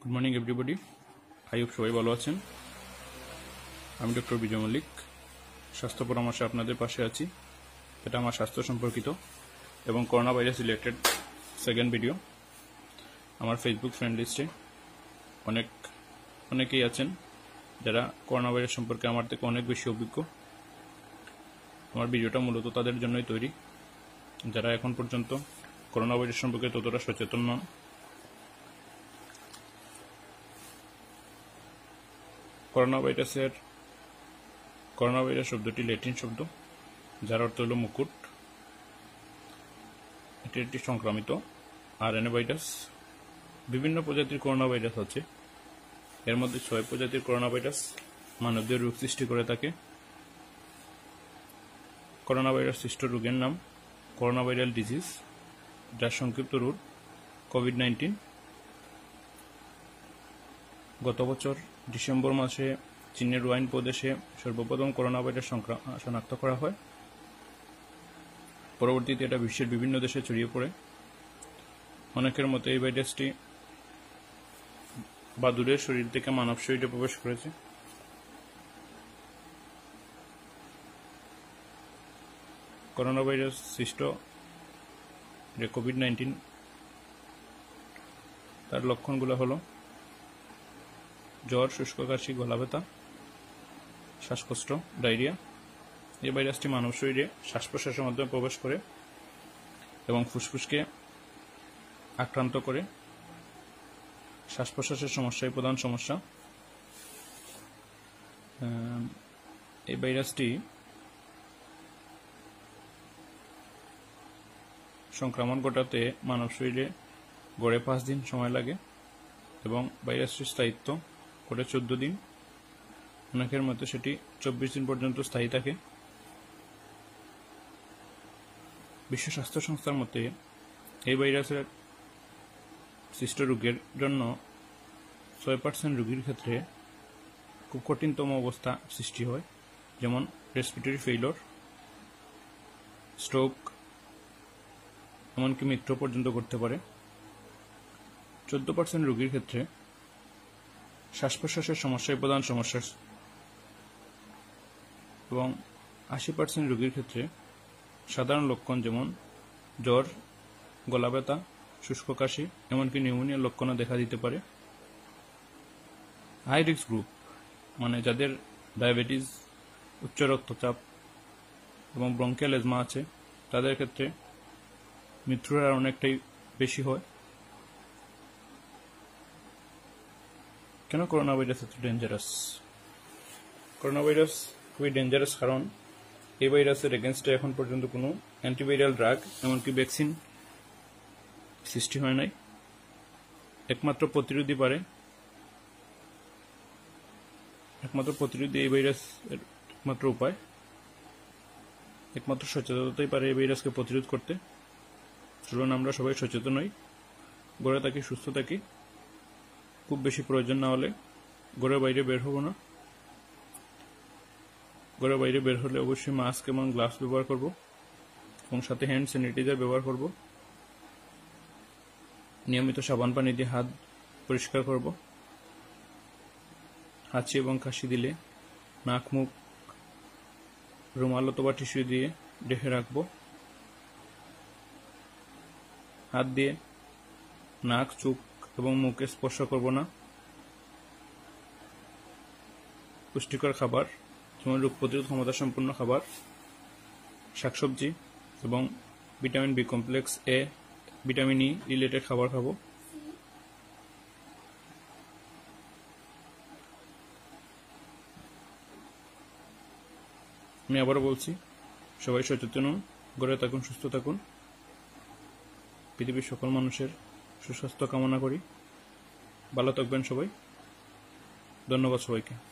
Good morning everybody I hope সবাই ভালো আছেন। আমি ডক্টর বিজয় মল্লিক। স্বাস্থ্য পরামর্শে আপনাদের পাশে আছি। এটা আমার স্বাস্থ্য সম্পর্কিত এবং corona virus related second video আমার ফেসবুক ফ্রেন্ড লিস্টে অনেক, অনেকেই আছেন যারা করোনা ভাইরাস সম্পর্কে আমার থেকে অনেক বেশি অভিজ্ঞ। আমার ভিডিওটা মূলত তাদের জন্যই তৈরি। যারা এখন পর্যন্ত করোনা ভাইরাস সম্পর্কে ততটা সচেতন নন করোনা ভাইরাসের করোনা ভাইরাস শব্দটি ল্যাটিন শব্দ, যার অর্থ হল মুকুট। এটি একটি সংক্রামিত আরএনএ ভাইরাস। বিভিন্ন প্রজাতির করোনা ভাইরাস আছে। এর মধ্যে ছয় প্রজাতির করোনা ভাইরাস মানবদের রোগ সৃষ্টি করে থাকে। করোনা ভাইরাস সৃষ্ট রোগের নাম করোনা ভাইরাল ডিজিজ, যার সংক্ষিপ্ত রূপ কোভিড নাইন্টিন গত বছর ডিসেম্বর মাসে চীনের ওয়াইন প্রদেশে সর্বপ্রথম করোনা ভাইরাস শনাক্ত করা হয়। পরবর্তীতে এটা বিশ্বের বিভিন্ন দেশে ছড়িয়ে পড়ে। অনেকের মতে এই ভাইরাসটি বাদুড়ের শরীর থেকে মানব শরীরে প্রবেশ করেছে। করোনা ভাইরাস সৃষ্ট যে কোভিড নাইন্টিন তার লক্ষণগুলো হলো জ্বর, শুষ্ক কাশি, গলা ব্যথা, শ্বাসকষ্ট, ডায়রিয়া। এই ভাইরাসটি মানব শরীরে শ্বাস প্রশ্বাসের মাধ্যমে প্রবেশ করে এবং ফুসফুসকে আক্রান্ত করে। শ্বাস প্রশ্বাসের সমস্যাই প্রধান সমস্যা। এই ভাইরাসটি সংক্রমণ ঘটাতে মানব শরীরে গড়ে পাঁচ দিন সময় লাগে এবং ভাইরাসটির স্থায়িত্ব করে চোদ্দ দিন। অনেকের মতো সেটি চব্বিশ দিন পর্যন্ত স্থায়ী থাকে। বিশ্ব স্বাস্থ্য সংস্থার মতে এই ভাইরাসের সৃষ্ট রোগের জন্য ছয় পার্সেন্ট রোগীর ক্ষেত্রে খুব কঠিনতম অবস্থা সৃষ্টি হয়, যেমন রেসপিরেটরি ফেইলর স্ট্রোক এমনকি মৃত্যু পর্যন্ত করতে পারে। চোদ্দ পার্সেন্ট রোগীর ক্ষেত্রে শ্বাস প্রশ্বাসের সমস্যাই প্রধান সমস্যা। এবং আশি পার্সেন্ট রোগীর ক্ষেত্রে সাধারণ লক্ষণ যেমন জ্বর গলা ব্যথা শুষ্ক কাশি, এমনকি নিউমোনিয়ার লক্ষণও দেখা দিতে পারে। হাই রিস্ক গ্রুপ মানে যাদের ডায়াবেটিস উচ্চ রক্তচাপ এবং ব্রঙ্কিয়াল এজমা আছে, তাদের ক্ষেত্রে মৃত্যুর হার অনেকটাই বেশি হয়। কেন করোনা ভাইরাস এত ডেঞ্জারাস করোনা ভাইরাস খুবই ডেঞ্জারাস কারণ এই ভাইরাসের এগেনস্টে এখন পর্যন্ত কোনো অ্যান্টিভাইরাল ড্রাগ এমনকি ভ্যাকসিন সৃষ্টি হয় নাই। একমাত্র প্রতিরোধী পারে। একমাত্র প্রতিরোধী এই ভাইরাসের একমাত্র উপায়। একমাত্র সচেতনতাই পারে এই ভাইরাসকে প্রতিরোধ করতে। চলুন আমরা সবাই সচেতন হই। গড়ে থাকি, সুস্থ থাকি। খুব বেশি প্রয়োজন না হলে ঘরের বাইরে বের হব না। ঘরের বাইরে বের হলে অবশ্যই মাস্ক এবং গ্লাভস ব্যবহার করব এবং সাথে হ্যান্ড স্যানিটাইজার ব্যবহার করব। নিয়মিত সাবান পানি দিয়ে হাত পরিষ্কার করব। হাঁচি এবং কাশি দিলে নাক, মুখ, রুমাল অথবা টিস্যু দিয়ে ঢেকে রাখব। হাত দিয়ে নাক চোখ এবং মুখে স্পর্শ করব না। পুষ্টিকর খাবার, যেমন রোগ প্রতিরোধ ক্ষমতা সম্পন্ন খাবার, শাকসবজি এবং vitamin B complex A, vitamin E related খাবার খাব। আমি আবারও বলছি, সবাই সচেতন ঘরে থাকুন, সুস্থ থাকুন। পৃথিবীর সকল মানুষের সুস্বাস্থ্য কামনা করি। ভালো থাকবেন সবাই। ধন্যবাদ সবাইকে।